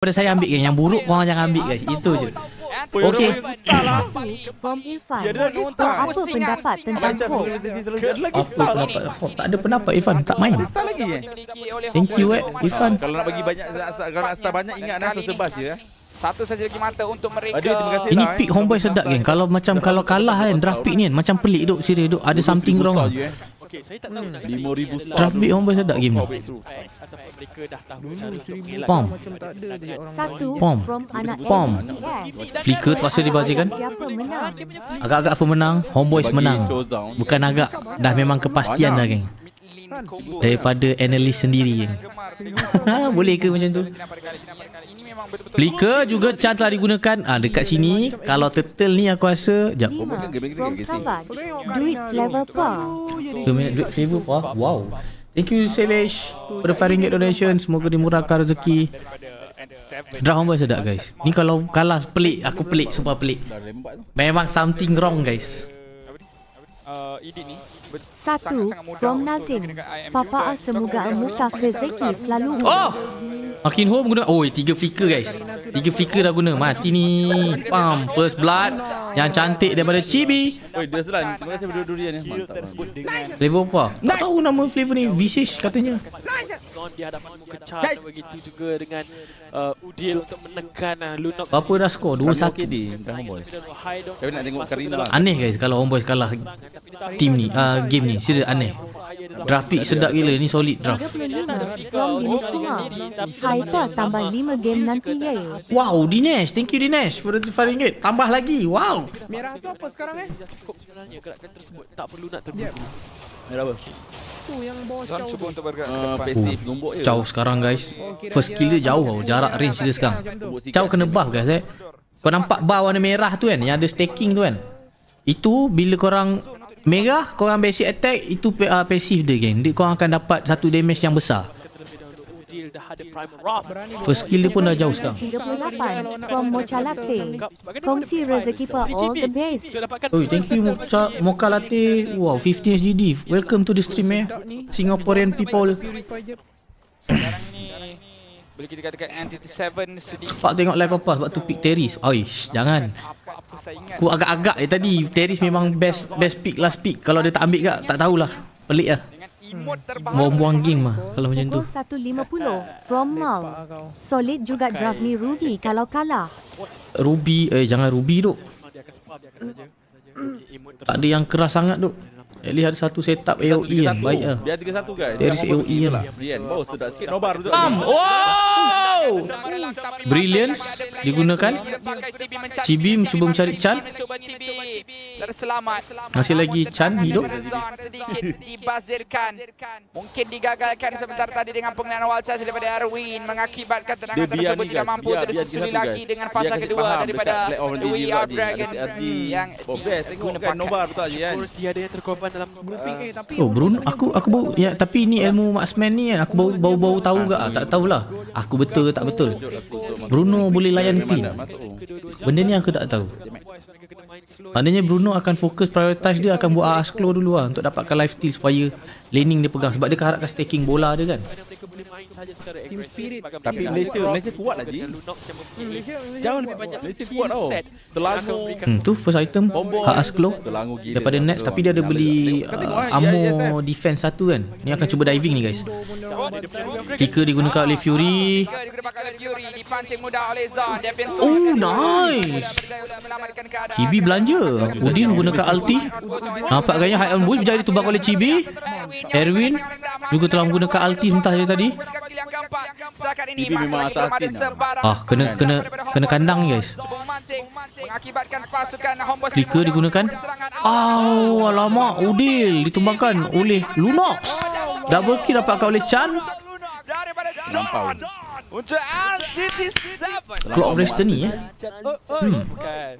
Pada saya ambil kan Yang buruk korang jangan ambil guys Itu je Okey. From Irfan. Ya, Kau start. apa pendapat tentang Hope? Dia lagi Apa start lagi. pendapat oh, Tak ada pendapat Irfan Tak main eh. Thank you eh Irfan Kalau nak bagi banyak kalau nak start banyak ingat nah sebas je eh. Satu saja lagi mata untuk mereka. Aduh, terima kasih. Ini lah, pick eh. homeboy sedap geng Kalau macam Kalau kalah kan Draft pick ni kan Macam pelik duk Serius duk Ada something wrong. Okey, saya tak tahu nak 5000 star. Draft pick homeboy sedap game ni eh, ataupun mereka dah tahu cara untuk mengelak. Pom Satu Pom. from anak Pom. Flicker terpaksa menang? Agak-agak pemenang Homeboys menang. Bukan agak Dah memang kepastian dah geng. Daripada analis sendiri ha, Boleh ke macam tu? Flicker juga chance telah digunakan. Ah Dekat sini Kalau turtle ni aku rasa Sekejap from. Duit level. 2 minit duit flavor Wah, Wow. Thank you Savage For the 5 ringgit donation. Semoga dimurahkan rezeki. Draft homeboy sedap guys. Ni kalau kalah pelik Aku pelik Sumpah pelik. Memang something wrong guys. Uh, edit ni. Bet- Satu untuk Nazim. Papa juga. semoga muka rezeki selalu. Oh Makin home guna Oh tiga flicker guys Tiga flicker dah guna Mati ni Pam First blood Yang cantik daripada Chibi Oi, dia Selan. Terima kasih berdua durian ni. Mantap. man. Flavor apa? Tak tahu nama flavor ni Visage katanya Zon di hadapan muka Chan begitu juga dengan uh, Udil untuk menekan uh, Lunok. Berapa dah skor? Kami 2-1 okey di Dragon Boys. Tapi nak tengok Karina lah. Aneh guys Kalau Homeboys kalah Team ni uh, Game ni Serius aneh Draft pick sedap gila Ni solid draft 35 from Dinesh Kumar. Haifa tambah 5 game nanti ya. Wow Dinesh Thank you Dinesh For the RM5 Tambah lagi Wow Merah tu apa sekarang eh? Cukup sebenarnya gerakan tersebut tak perlu nak terburu. Merah apa? Tu yang bawah Zon cow cuba tu. untuk bergerak ke Uh, depan. pasif gombok je. Chow sekarang guys First skill dia jauh tau Jarak range dia sekarang. Chow kena buff guys eh Kau nampak bar warna merah tu kan Yang ada stacking tu kan Itu bila korang Merah Korang basic attack Itu uh, passive dia geng Dia korang akan dapat Satu damage yang besar. First skill dia pun dah jauh sekarang 38 from Mocha Latte. Kongsi rezeki per all the best. Dapatkan Oi, thank you Mocha, Mocha Latte. Wow, 15 SGD. Welcome to the stream eh. Singaporean people. Sekarang ni boleh kita katakan Entity 7 sedikit Pak tengok live apa sebab tu pick Terrace. Oish, jangan. Aku agak-agak je tadi. Terrace memang best best pick last pick. Kalau dia tak ambil kat, tak tahulah. Pelik lah. Terbaru. Buang-buang game lah kalau macam tu. Pukul 1.50 from Mal. Solid juga draft ni Ruby kalau kalah. Ruby, eh jangan Ruby duk. dia akan spam dia akan saja saja bagi emote Tak ada yang keras sangat duk. At least ada satu setup AOE yang baik lah. Dia tiga satu kan? Dari AOE lah. Yeah. Bau sedap sikit. Nobar tu. Bam! Wow! Brilliance digunakan. Chibi mencuba mencari Chan. Terselamat. Masih lagi Chan hidup. Mungkin digagalkan sebentar tadi dengan penggunaan awal charge daripada Erwin. Mengakibatkan tenangan tersebut tidak mampu tersusuli lagi dengan fasa kedua daripada We Are Dragon. Yang best. Tengok? Dia ada yang terkorban dalam Eh, tapi Oh Bruno aku aku baru ya tapi ni ilmu marksman ni kan aku baru baru, baru tahu ke ah, tak tahulah. Aku betul ke tak betul. Bruno boleh layan clean. oh. Benda ni aku tak tahu. Maknanya Bruno akan fokus prioritize dia akan buat AS claw dulu lah untuk dapatkan life steal supaya laning dia pegang sebab dia harapkan staking bola dia kan boleh main saja secara aggressive Team spirit. Tapi Malaysia, Malaysia kuat lah hmm, Ji Jangan lebih banyak Malaysia kuat. Tau Selangor. Hmm tu first item. Hak Asklo. Daripada lah. Nets Tapi dia ada beli uh, Ammo ya, ya, ya, defense satu kan. Ni akan cuba diving ni guys. Kicker digunakan oleh Fury. Oh, oh nice. Kibi belanja. Udin gunakan ulti. Nampak gaya high on boost. Berjaya ditubang oleh Chibi. Erwin juga telah menggunakan alti entah dia tadi. Ini memang atas. Lah. Lah. Ah, kena kena kena kandang guys. Mengakibatkan pasukan Flicker digunakan. Oh, alamak, Udil ditumbangkan oleh Lunox. Double kill dapatkan oleh Chan. Nampak untuk RDT7. Clock of Destiny eh. hmm. bukan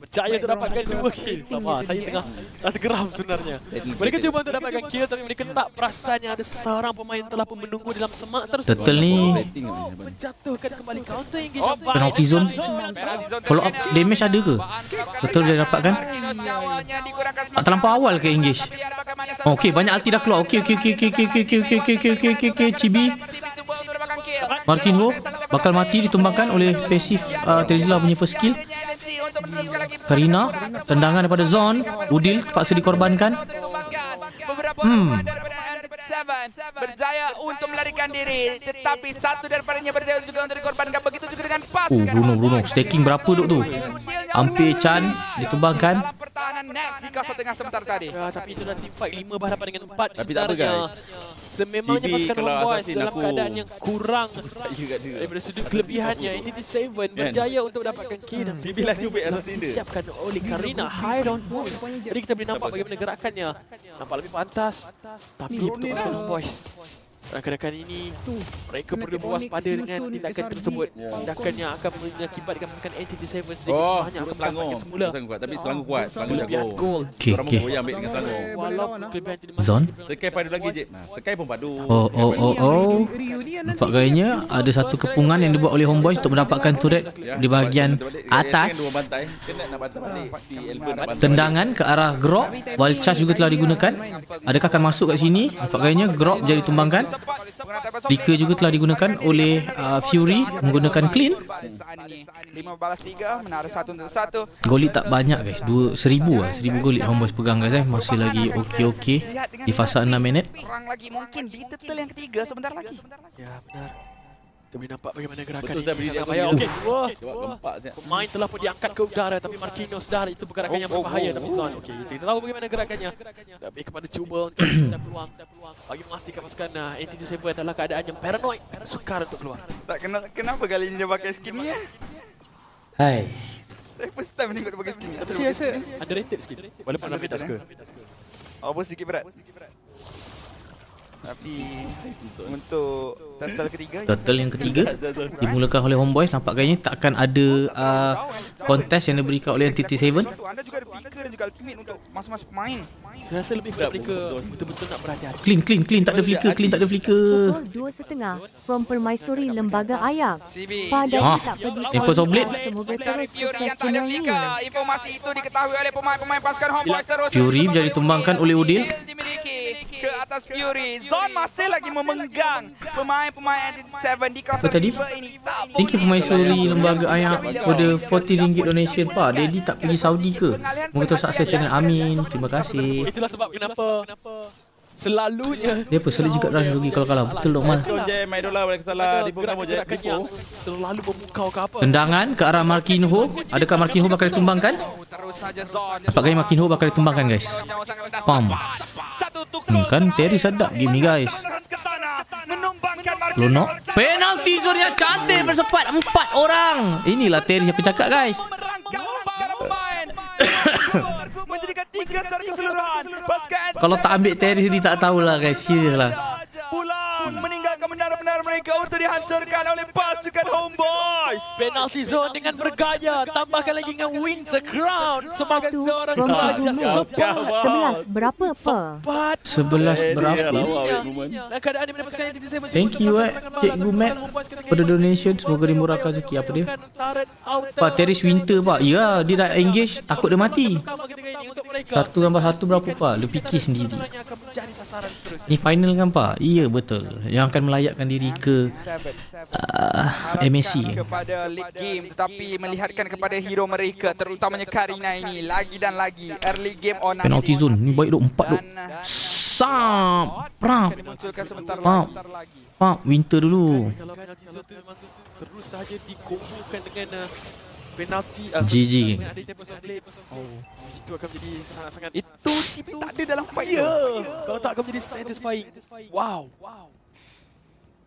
berjaya untuk dapatkan dua kill sama saya tengah rasa geram sebenarnya mereka cuba untuk dapatkan kill tapi mereka tak perasan yang ada seorang pemain telah pun menunggu dalam semak tersebut Turtle ni lah ni. menjatuhkan kembali counter engage Oh, penalty zone. Follow up damage ada ke? Betul dia dapatkan? Tak terlampau awal ke engage? Oh, okey banyak ulti dah keluar. Okey okey okey okey okey okey okey okey okey okey okey okey Chibi Marking Ho bakal mati ditumbangkan oleh pasif uh, Terizla punya first skill. Lagi Karina, tendangan daripada Zon, Udil terpaksa dikorbankan. Beberapa Hmm. daripada Seven berjaya untuk melarikan diri tetapi satu daripadanya berjaya juga untuk dikorbankan begitu juga dengan pas Oh, Bruno, Bruno. Staking berapa duk tu? Hampir Chan ditumbangkan. pertahanan net di kawasan tengah sebentar tadi Ya, tapi itu dah team fight 5 berhadapan dengan 4 Tapi tak apa, guys. Sememangnya pasukan Homeboys assassin dalam aku- keadaan yang kurang daripada sudut kelebihannya. Entity 7 Kan? berjaya untuk mendapatkan kill dan CB lagi baik assassin dia. disiapkan oleh Karina High on move. Jadi kita boleh nampak bagaimana gerakannya. Nampak lebih pantas. Tapi untuk pasukan Homeboys Rakan-rakan ini mereka perlu berwaspada dengan tindakan tersebut. Tindakan yang akan mengakibatkan pasukan Entity 7 sedikit Oh, sebanyak akan selangor. semula. Selangor kuat. Tapi selangor kuat. Selangor jago. gol. Okey, Orang okey. goyang ambil dengan selangor. Walaupun kelebihan Zon. Sekai padu lagi je. Nah, Sekai pun padu. Oh, oh, oh, oh. Nampak gayanya ada satu kepungan yang dibuat oleh Homeboys untuk mendapatkan turret Ya, di bahagian atas. Tendangan ke arah Grok Wild Charge juga telah digunakan Adakah akan masuk kat sini Nampak gayanya Grok jadi tumbangkan Lika juga telah digunakan oleh uh, Fury Menggunakan clean. Saat ini 5 balas 3 menara satu untuk satu Golit tak banyak guys. Dua, Seribu lah. Seribu golit Homeboys pegang guys eh. Masih lagi okey-okey. Di fasa 6 minit. Perang lagi. Mungkin di yang ketiga sebentar lagi. Ya benar. Kita boleh nampak bagaimana gerakan Betul, saya bahaya. dulu. Okey, wah. Gempak siap. Pemain telah pun diangkat ke udara tapi Marquinhos dah itu pergerakan yang Oh, oh, berbahaya oh, tapi oh. Zon. Okey, kita tahu bagaimana gerakannya. Lebih kepada cuba untuk mencipta peluang, peluang bagi memastikan pasukan uh, NTT7 dalam keadaan yang paranoid, sukar untuk keluar. Tak kenal kenapa kali ini dia pakai skin ni ya? Hai Saya first time tengok dia pakai skin ni. Asal Saya rasa skin underrated sikit. Walaupun Nabi tak suka. Oh, bos sikit berat. Tapi untuk turtle ketiga Total yang ketiga Dimulakan oleh Homeboys Nampak gayanya tak akan ada uh, Kontes yang diberikan oleh NTT7 Satu, anda juga ada flicker dan juga ultimate untuk masing-masing pemain. Saya rasa lebih kepada mereka betul-betul nak berhati-hati. Clean clean clean Tak ada flicker Clean tak ada flicker Pukul dua setengah from Permaisuri Lembaga Ayak. CB. Pada Ah, tak pergi sahaja. Blade. Semoga terus sukses yang tak ada channel ni. flicker. Informasi itu diketahui oleh pemain-pemain pasukan Homeboys terus. Fury menjadi tumbangkan oleh Udil. Ke atas Fury. Zon masih lagi memegang pemain-pemain NTT7 di kawasan tadi? river ini. Tak Thank you boleh Permaisuri Lembaga Ayak Pada RM40 donation Pak Daddy tak pergi Saudi ke Moga terus sukses channel Amin Terima kasih Itulah sebab kenapa selalunya Dia apa selit juga Raj rugi kalau kalah Betul Lokman Jam. Pun kamu je. gerakan yang terlalu memukau ke apa. Tendangan ke arah Marquinho Adakah Marquinho bakal ditumbangkan. Nampak gaya Marquinho bakal ditumbangkan guys. Pam hmm, Kan Terry sedap game ni guys. Lono Penalti yang cantik Bersepat. Empat orang. Inilah Terry yang aku cakap guys. Kalau tak ambil Terry sendiri tak tahulah guys. Serius lah Penalti zone dengan bergaya. Tambahkan lagi dengan Winter Crown Sebagai Satu seorang raja Sebelas. Berapa? Empat Sebelas dia berapa? keadaan yang tidak Thank you eh Cikgu Matt Pada donation. Semoga dimurahkan rezeki. Apa dia? Pak Terry Winter pak. Ya dia dah engage. Takut dia mati Satu tambah satu berapa pak? Lu fikir sendiri. akan menjadi sasaran terus. Ni final kan pak? Iya betul. Yang akan melayakkan diri ke uh, MSC kepada league game tetapi melihatkan kepada hero mereka terutamanya Karina ini. Lagi dan lagi early game nanti Penalty zone. Ni baik duk Empat duk. Sam Pram Pam. Pak Winter dulu. Terus saja dikombokan dengan uh, penalti uh, GG. ada Blade. Oh, itu akan menjadi sangat-sangat itu Cibi tak ada dalam fight Ya. tu. Kalau tak akan menjadi satisfying. Wow. Wow.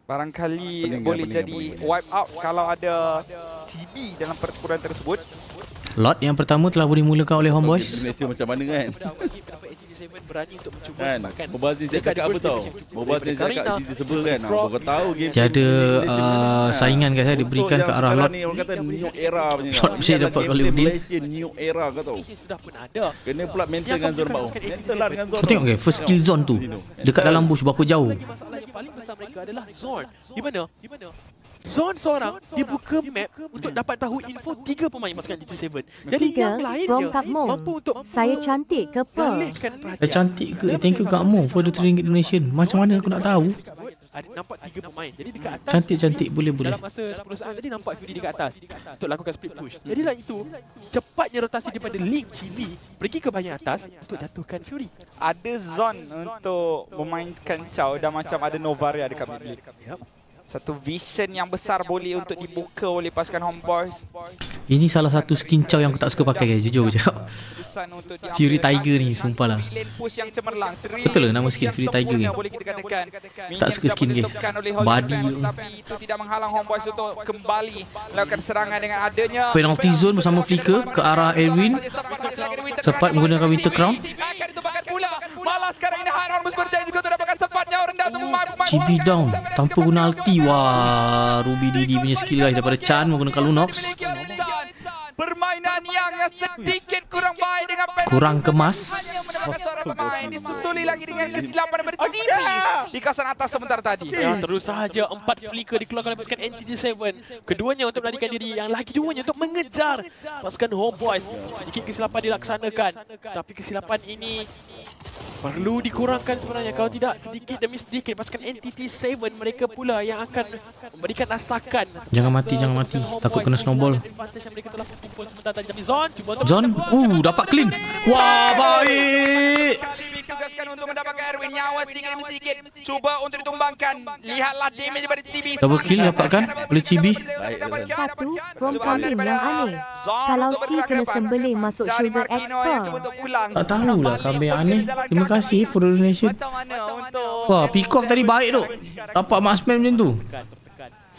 barangkali Pening, boleh pening, jadi wipe out kalau ada Cibi dalam pertempuran tersebut Lot yang pertama telah dimulakan oleh Homeboys Indonesia macam mana kan? 87 berani untuk mencuba Kan? sebabkan saya mereka ada cakap apa tau? daripada saya cakap Karina, season sebel kan? Kau tahu game Tiada Malaysia uh, menang. saingan guys eh, diberikan ke arah Lot ni orang kata new era punya Lot mesti dapat Hollywood deal. Malaysia new era kau tahu. sudah pun ada. Kena pula Yang dengan zone cakap Maintain lah dengan zone Kau tengok ke First skill zone tu Dekat dalam bush berapa jauh Lagi masalah yang paling besar mereka adalah Zorn. Di mana? Zorn seorang dia buka map untuk dapat tahu info tiga pemain pasukan GT7. Jadi yang Tiga lainnya from Kak Mong. mampu untuk Saya cantik ke Eh perhatian. cantik ke Thank you Kak Mo For the 3 ringgit donation Macam mana aku nak tahu ada nampak tiga pemain. Jadi dekat atas Cantik-cantik boleh boleh. dalam masa 10 saat tadi nampak Fury dekat atas untuk lakukan split push. Jadi lah itu cepatnya rotasi daripada Link Chili pergi ke bahagian atas untuk jatuhkan Fury. Ada zone untuk memainkan Chow dan macam ada Novaria dekat mid lane. Satu vision yang besar boleh untuk dibuka oleh pasukan Homeboys. Ini salah satu skin chow yang aku tak suka pakai guys. Jujur diambil Fury Tiger ni, sumpah lah. Betul lah nama skin Fury Tiger ni. Tak suka skin Holy Body Penalty zone bersama Flicker ke arah Edwin. Cepat menggunakan Winter Crown. Malah down tanpa guna ulti. Wah, Ruby Didi punya skill guys daripada Chan menggunakan Lunox. por Permainan yang sedikit kurang baik dengan penalti. Kurang kemas. Pemain disusuli lagi dengan kesilapan daripada Chibi di kawasan atas sebentar tadi. Ya, terus sahaja empat flicker dikeluarkan oleh pasukan NTT7. Keduanya untuk melarikan diri, yang lagi duanya untuk mengejar pasukan Homeboys. Sedikit kesilapan dilaksanakan. Tapi kesilapan ini perlu dikurangkan sebenarnya. Kalau tidak, sedikit demi sedikit pasukan NTT7 mereka pula yang akan memberikan asakan. Jangan mati, jangan mati. Takut kena snowball. Tapi Zon cuba untuk Zon, uh dapat clean. Wah, baik. Kali ini tugaskan untuk mendapatkan Erwin nyawa sedikit demi sedikit. Cuba untuk ditumbangkan. Lihatlah damage daripada Chibi. Double kill dapatkan oleh Chibi. Satu, from Amin yang aneh. Kalau C kena sembelih masuk sugar expert. Tak tahulah kambing yang aneh. Terima kasih for the donation. Wah, Peacock tadi baik tu. Dapat marksman macam tu.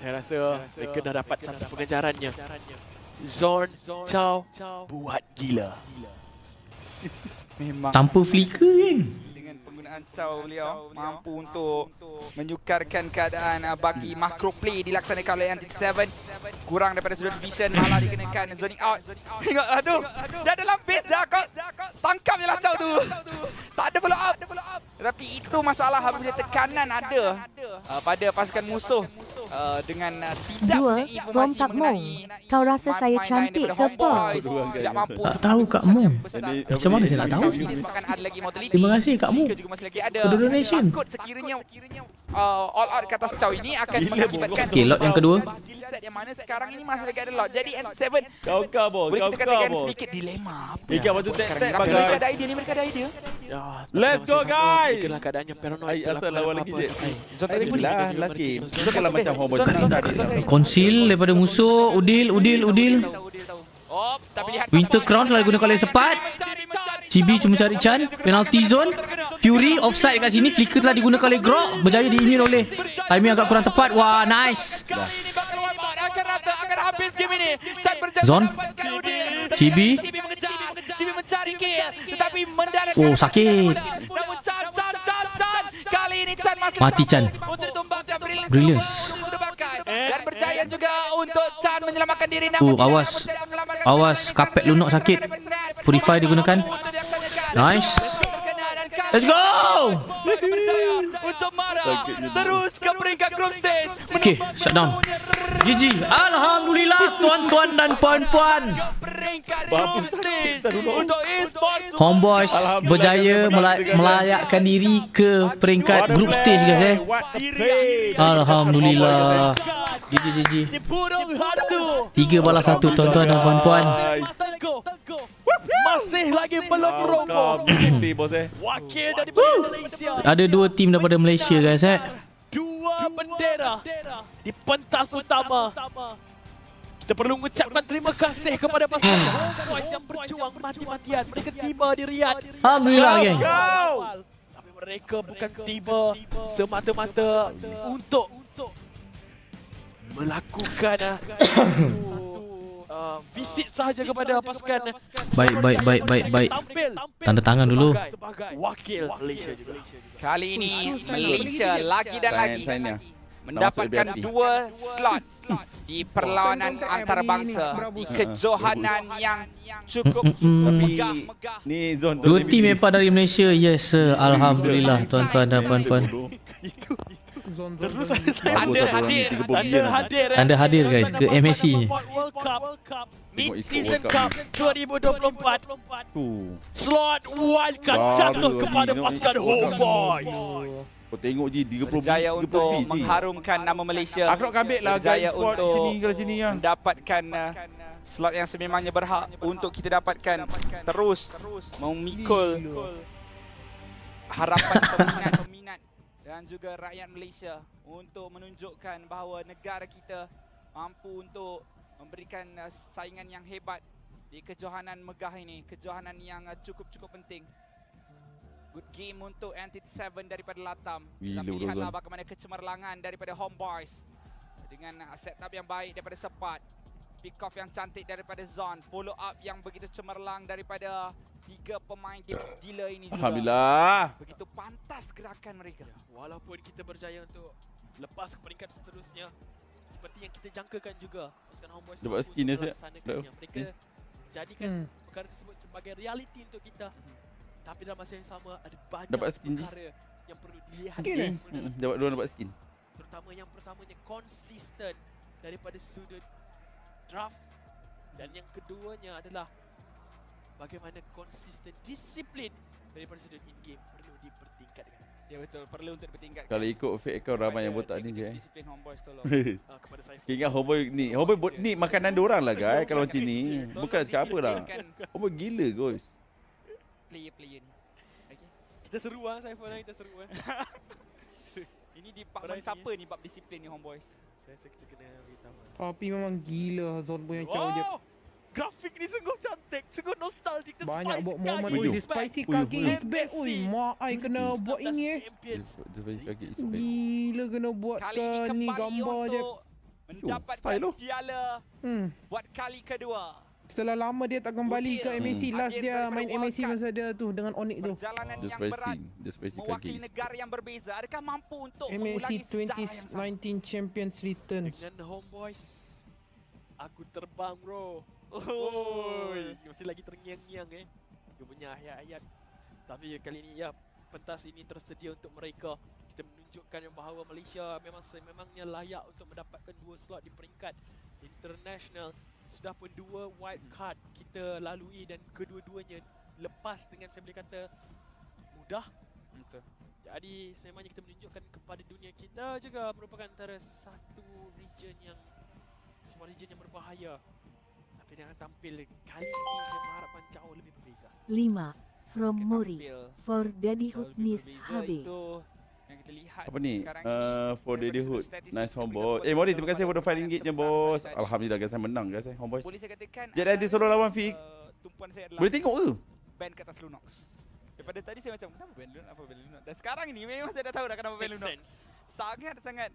Saya rasa mereka dah dapat satu pengejarannya. Zorn, Chow, buat gila. memang. Tanpa flicker kan. dengan penggunaan Chow beliau mampu untuk menyukarkan keadaan uh, bagi macro play dilaksanakan oleh Anti-7 kurang daripada sudut vision malah dikenakan zoning out. Tengoklah tu. Dah dalam base dah kau tangkap je lah Chow tu. Tak ada follow up. Tapi itu masalah apabila tekanan ada uh, pada pasukan musuh uh, dengan uh, tidak Dua, informasi Kak Mong. Kau rasa saya cantik ke apa? Tak tahu Kak Mong. Macam mana saya nak tahu? Terima kasih, Kak lagi ada. Donation. Sekiranya uh, all out ke atas Chow ini akan mengakibatkan Okay, lot yang kedua. skill set yang mana sekarang ini masih lagi ada lot. Jadi N7 Kau kau bos, boleh kau kita kau katakan sedikit dilema. Apa batu berlaku tek sekarang tek Mereka ada idea ni, mereka ada idea. Ya, Let's go, guys. Inilah keadaannya paranoid. Asal lawan lagi je. Zon tak boleh. Lah, last game. Itu kalau macam Konsil daripada musuh. Udil, Udil, Udil. Tapi lihat Winter Crown selalu gunakan oleh sepat. Chibi cuma cari Chan. Penalty zone. Fury offside kat sini. Flicker telah digunakan oleh Grok. Berjaya diimmune oleh timing agak kurang tepat. Wah, nice. Zon. mendapatkan Udin. Chibi. Chibi mengejar. Chibi mencari kill. Tetapi mendarat. Oh, sakit. Namun Chan, Chan, Dan juga untuk Chan menyelamatkan diri. Tidak awas. Awas, kapet lunok sakit. Purify digunakan. Nice. Let's go. untuk Mara terus ke peringkat group stage. Okay, shutdown. GG. Alhamdulillah tuan-tuan dan puan-puan. Untuk esports. Homeboys berjaya mela- melayakkan diri ke peringkat group stage guys eh. Alhamdulillah. GG GG. Tiga balas satu tuan-tuan dan puan-puan. Masih lagi belum mimpi bos eh. Wakil dari Malaysia. Ada dua tim daripada Malaysia guys eh. Dua bendera di pentas utama. Kita perlu mengucapkan terima kasih kepada pasukan Homeboys yang berjuang mati-matian. Mereka tiba di Riyadh. Alhamdulillah geng. Tapi mereka bukan tiba semata-mata untuk melakukan ah, satu uh, visit sahaja kepada pasukan Baik baik baik baik baik. Tanda tangan dulu. sebagai wakil Malaysia juga. Kali ini Malaysia lagi dan lagi. Mendapatkan dua slot di perlawanan antarabangsa di kejohanan yang cukup megah-megah. Ni zone Dua tim Epa dari Malaysia. Yes sir. Alhamdulillah tuan-tuan dan puan-puan. Zon zon. Terus zon. ada saya Anda hadir. Anda hadir. Anda hadir guys ke MSC ni. World Cup Mid Season Cup Cup 2024 Tu. Slot wild card Baru jatuh kepada pasukan ni. Homeboys Oh. Kau tengok je 30 Berjaya 30 untuk lebih, Ji. mengharumkan nama Malaysia. Aku nak ambil lah Berjaya guys untuk sini kalau sini ya. mendapatkan uh, slot yang sememangnya berhak untuk kita dapatkan terus memikul harapan peminat-peminat dan juga rakyat Malaysia untuk menunjukkan bahawa negara kita mampu untuk memberikan uh, saingan yang hebat di kejohanan megah ini, kejohanan yang uh, cukup-cukup penting. Good game untuk NT7 daripada Latam. Gila, Tapi lihatlah bagaimana kecemerlangan daripada Homeboys dengan setup yang baik daripada Sepat. Pick off yang cantik daripada Zon. Follow up yang begitu cemerlang daripada tiga pemain damage dealer ini juga. Alhamdulillah. Begitu pantas gerakan mereka. Ya, walaupun kita berjaya untuk lepas ke peringkat seterusnya seperti yang kita jangkakan juga pasukan Homeboys Dapat skin dia. Dapat. mereka jadikan Hmm. perkara tersebut sebagai realiti untuk kita tapi dalam masa yang sama ada banyak Dapat skin, perkara yang perlu dilihat Skin, dan eh? Hmm, Dapat dua dapat skin. terutama yang pertamanya konsisten daripada sudut draft dan yang keduanya adalah bagaimana konsisten disiplin daripada sudut in game perlu dipertingkatkan Ya betul, perlu untuk dipertingkatkan. Kalau ikut fake account ramai yang botak ni je eh. Disiplin Homeboys tolong. uh, kepada saya Ingat homeboy ni. Homeboy bot ni makanan diorang lah guys kalau macam ni. Bukan cakap apa lah. Disiplinkan Homeboy gila guys. Player-player ni. Okay. kita seru ah saya pun kita seru ah Ini di Variety, siapa ni bab disiplin ni Homeboys? saya rasa kita kena beritahu Tapi memang gila Zon punya caw dia. wow grafik ni sungguh cantik sungguh nostalgic dan Banyak buat momen. Ui, dia back. spicy kaki is back Ui, mak ai kena buat 19 ini eh Dia. Gila kena buat Kali ini kan ni kembali gambar je untuk mendapatkan style tu. piala hmm. buat kali kedua. Setelah lama dia tak kembali ke Udil. MAC Hmm. Last dia main MAC masa dia tu dengan Onyx tu Perjalanan Dia yang berat spicy. Dia spicy kaki. mewakili negara yang berbeza. Adakah mampu untuk MAC mengulangi sejarah yang sama? 2019 Champions Returns dengan homeboys aku terbang bro Oi, masih lagi terngiang-ngiang eh. Dia punya ayat-ayat. Tapi kali ini ya pentas ini tersedia untuk mereka. Kita menunjukkan yang bahawa Malaysia memang sememangnya layak untuk mendapatkan dua slot di peringkat international. Sudah pun dua wild card kita lalui dan kedua-duanya lepas dengan saya boleh kata mudah. Betul. Jadi sememangnya kita menunjukkan kepada dunia kita juga merupakan antara satu region yang sebuah region yang berbahaya. Tapi dengan tampil kali ini saya mengharapkan jauh lebih berbeza. 5. From Mori. For Daddy Hutnis. Itu yang kita lihat Apa ni? Uh, for sudut Hood. Nice kita homeboy. Eh Mori terima kasih for the dapat fighting gate je bos. Alhamdulillah guys saya menang guys eh homeboys. Boleh saya katakan Jet nanti solo lawan Fik. tumpuan saya adalah Boleh tengok ke? band ke atas Lunox. Daripada tadi saya macam kenapa band Lunox apa band Lunox. Dan sekarang ini memang saya dah tahu dah kenapa band Make Lunox. Sangat sangat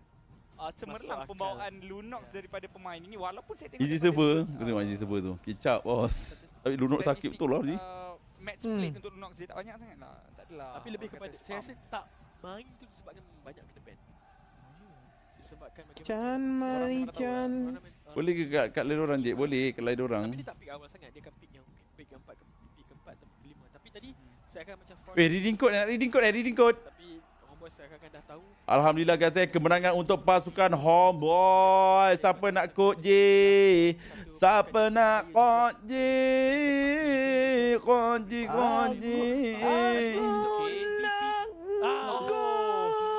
uh, cemerlang Masuk akal. pembawaan Lunox daripada pemain ini walaupun saya tengok Easy server. Kau tengok easy server tu. Kicap bos. Tapi Lunok sakit betul lah ni. Uh, match split Hmm. untuk Lunox dia tak banyak sangat lah. Tak adalah. Tapi lebih kepada saya rasa tak main tu disebabkan banyak kena ban. Disebabkan bagaimana Chan tahu Chan Boleh ke kat, kat lain orang je? Boleh kat lain orang. Tapi dia tak pick awal sangat. Dia akan pick yang pick yang empat ke pick keempat atau kelima. Tapi tadi saya akan macam front. Eh reading code nak reading code eh reading code. Tapi homeboy saya akan dah tahu. Alhamdulillah guys eh kemenangan untuk pasukan Homeboy. Siapa nak kod J? Siapa nak kod J? Kod J kod J. Ah,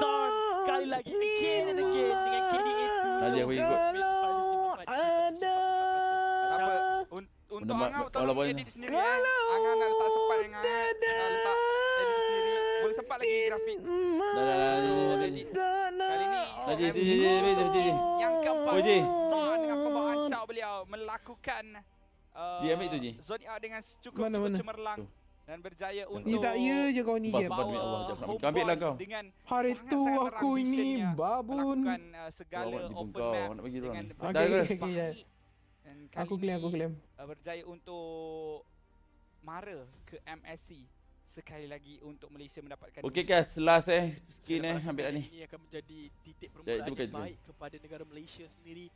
Zon sekali lagi again and again dengan KD8 Najib aku ikut. Apa? Un- untuk kalau tolong edit sendiri eh. Angau nak letak sempat dengan eh. Nak letak edit sendiri. Boleh sempat lagi grafik. Dah dah dah. Oh, edit. Kali ni yang keempat. Oh. Zon dengan pembawaan beliau melakukan uh, Ji, ambil tu, Ji. Zone out dengan cukup Mana, cukup mana? cemerlang. Dan berjaya untuk Ni tak ya je kau ni Bas, je demi Allah, kau ambil lah kau. Dengan Hari tu aku ini babun. melakukan uh, segala open map nak bagi dengan. Okay, Aku claim, aku claim. uh, berjaya untuk mara ke MSC sekali lagi untuk Malaysia mendapatkan Okey guys, last eh skin eh ambil lah ni. Ini akan menjadi titik permulaan yang baik kepada negara Malaysia sendiri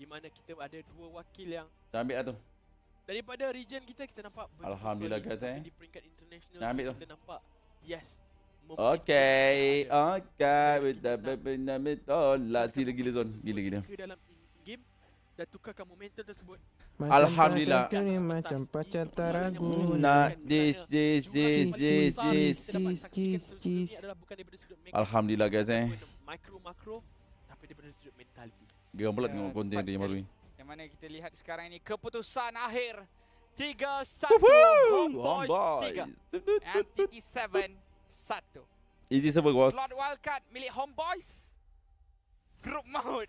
di mana kita ada dua wakil yang Dah ambil lah tu. Daripada region kita kita nampak Alhamdulillah, guys, eh. di peringkat international Dah ambil tu. kita nampak yes Okay, okay, with the betul lah. Gila gila zon, gila gila. Dalam game dan tukarkan momentum tersebut. Macam Alhamdulillah. ni Macam pacar tak ragu Nah, this, this, this, this, this. Daripada sudut Alhamdulillah guys eh. Micro makro tapi daripada sudut mentality. Geram pula tengok konten dia yang baru ni. Mana kita lihat sekarang ini keputusan akhir 3-1 Woohoo! Homeboys 3 NTT7 1 Easy server bos. Slot wildcard milik Homeboys Group mode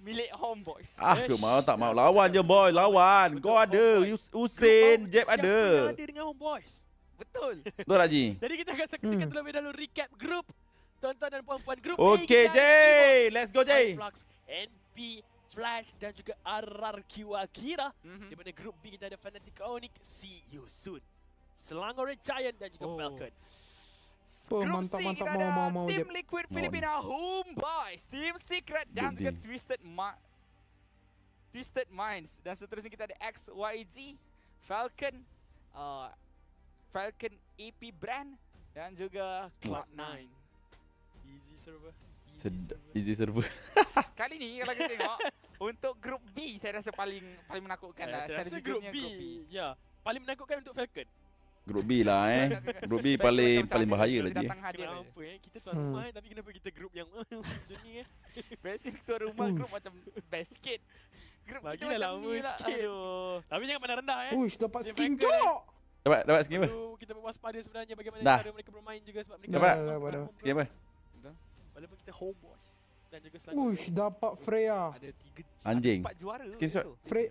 milik Homeboys Ah, aku mau tak mau lawan je boy, lawan. Kau ada, Us- Usain, Jeb ada. ada dengan Homeboys. Betul Betul tak Ji? Jadi kita akan saksikan Hmm. terlebih dahulu recap grup tuan-tuan dan puan-puan grup Okay, Jay. Let's go, Jay. Flux, NP, Flash dan juga RRQ Akira. Mhm. Di mana grup B kita ada Fnatic Onyx, See You Soon. Selangor Giant dan juga Oh. Falcon. Oh, Grup mantap, C mantap. kita Mau, ada mau, mau, Team. Liquid Filipina Homeboys Team Secret dan juga. Twisted Ma Twisted Minds dan seterusnya kita ada XYZ Falcon uh, Falcon AP Brand dan juga Cloud9 Easy server. Easy server. Easy server. Kali ni kalau kita tengok untuk grup B saya rasa paling paling menakutkan Eh, lah. saya rasa grup B. Ya. Paling menakutkan untuk Falcon. Grup B lah eh. Grup B paling paling bahaya dia lah Ji. Datang hadir. Kenapa eh? Kita tuan Hmm. rumah eh, tapi kenapa kita grup yang macam ni eh? Best tuan rumah Hmm. grup macam best sikit. Grup kita Bagilah macam ni lah. Aduh. Tapi jangan pandang rendah eh. Uish, dapat skin Falcon, cok Dapat dapat skin apa? Perlu kita berwaspada sebenarnya bagaimana cara mereka bermain juga sebab mereka Dapat? Skin apa? Walaupun kita homeboys dan juga Selangor. Uish, dapat Freya Ada tiga Anjing. empat juara. Screenshot. tu. Fre